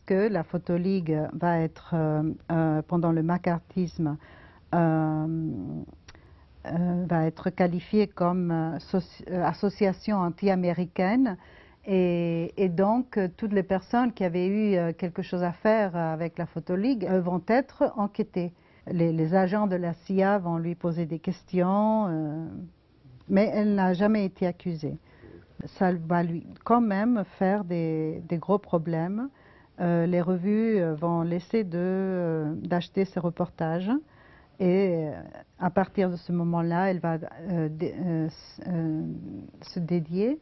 que la photoligue va être, pendant le macartisme, va être qualifiée comme association anti-américaine et, donc, toutes les personnes qui avaient eu euh, quelque chose à faire avec la Photoligue euh, vont être enquêtées. Les, agents de la CIA vont lui poser des questions, euh, mais elle n'a jamais été accusée. Ça va lui quand même faire des, gros problèmes. Les revues vont laisser d'acheter ses reportages. Et à partir de ce moment-là, elle va se dédier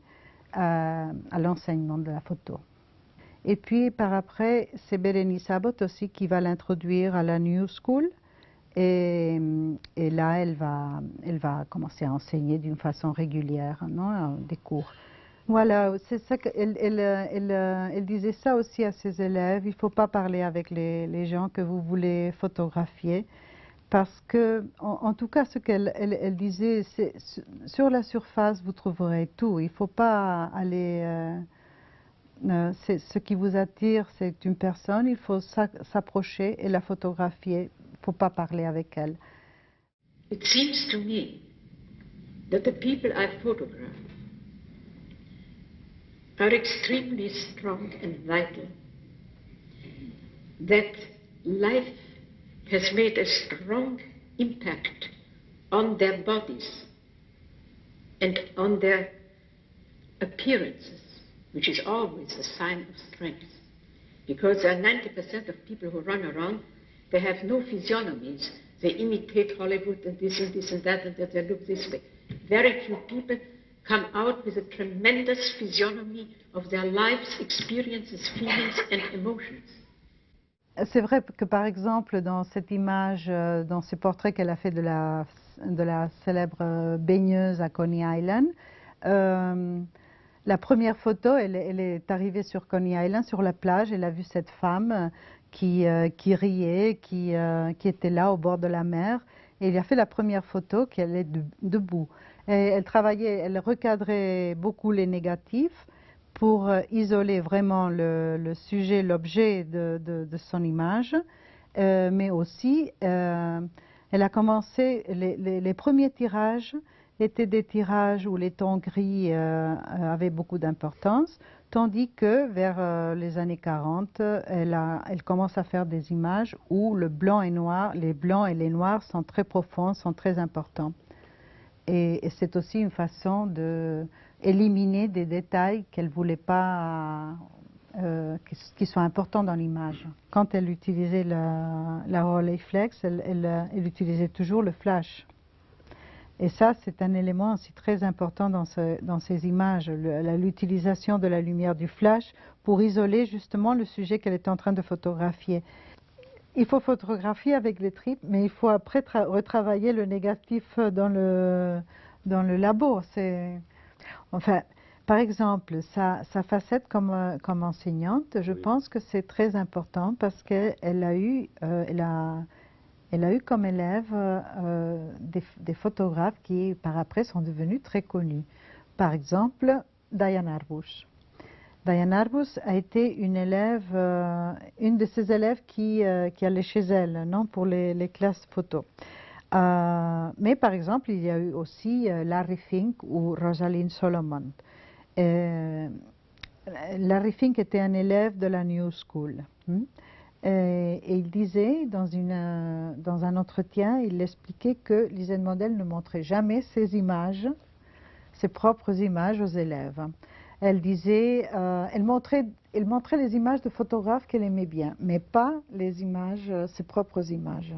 à, l'enseignement de la photo. Et puis par après, c'est Bérénice Abbott aussi qui va l'introduire à la New School. Et, et, là, elle va, elle va commencer à enseigner d'une façon régulière, non, des cours. Voilà, c'est ça qu'elle elle, disait ça aussi à ses élèves. Il ne faut pas parler avec les, gens que vous voulez photographier parce que, en, tout cas, ce qu'elle elle, disait, c'est sur la surface, vous trouverez tout. Il ne faut pas aller. Euh, euh, ce qui vous attire, c'est une personne. Il faut s'approcher et la photographier. Il ne faut pas parler avec elle. It seems to me that the people I photograph are extremely strong and vital. That life has made a strong impact on their bodies and on their appearances, which is always a sign of strength. Because there are 90% of people who run around, they have no physiognomies. They imitate Hollywood and this and this and that and that they look this way. Very few people come out with a tremendous physiognomy of their lives, experiences, feelings and emotions. C'est vrai que par exemple dans cette image, euh, dans ce portrait qu'elle a fait de la, célèbre euh, baigneuse à Coney Island, euh, la première photo, elle, est arrivée sur Coney Island, sur la plage, elle a vu cette femme qui, riait, qui, était là au bord de la mer, et il a fait la première photo qu'elle est debout. Elle travaillait, elle recadrait beaucoup les négatifs, pour euh, isoler vraiment le, sujet, l'objet de, son image, euh, mais aussi euh, elle a commencé, les, premiers tirages étaient des tirages où les tons gris avaient beaucoup d'importance, tandis que vers les années 40, elle, elle, commence à faire des images où le blanc et noir, les blancs et les noirs sont très profonds, sont très importants. Et c'est aussi une façon de, éliminer des détails qu'elle ne voulait pas, euh, qui, sont importants dans l'image. Quand elle utilisait la, la Rolleiflex, elle, elle, utilisait toujours le flash. Et ça, c'est un élément aussi très important dans, dans ces images, l'utilisation de la lumière du flash pour isoler justement le sujet qu'elle est en train de photographier. Il faut photographier avec les tripes, mais il faut après retravailler le négatif dans le, dans le labo. Enfin, par exemple, sa, facette comme, comme, enseignante, je pense que c'est très important parce qu'elle a eu, euh, elle a, elle a eu comme élève euh, des, photographes qui, par après, sont devenus très connus. Par exemple, Diane Arbus. Diane Arbus a été une élève, une de ces élèves qui, qui allait chez elle, non, pour les, classes photo. Euh, mais par exemple, il y a eu aussi euh, Larry Fink ou Rosalind Solomon. Euh, Larry Fink était un élève de la New School. Hmm? et, il disait dans, un entretien, il expliquait que Lisette Model ne montrait jamais ses images, ses propres images aux élèves. Elle disait, elle, montrait, elle montrait les images de photographes qu'elle aimait bien, mais pas les images, ses propres images.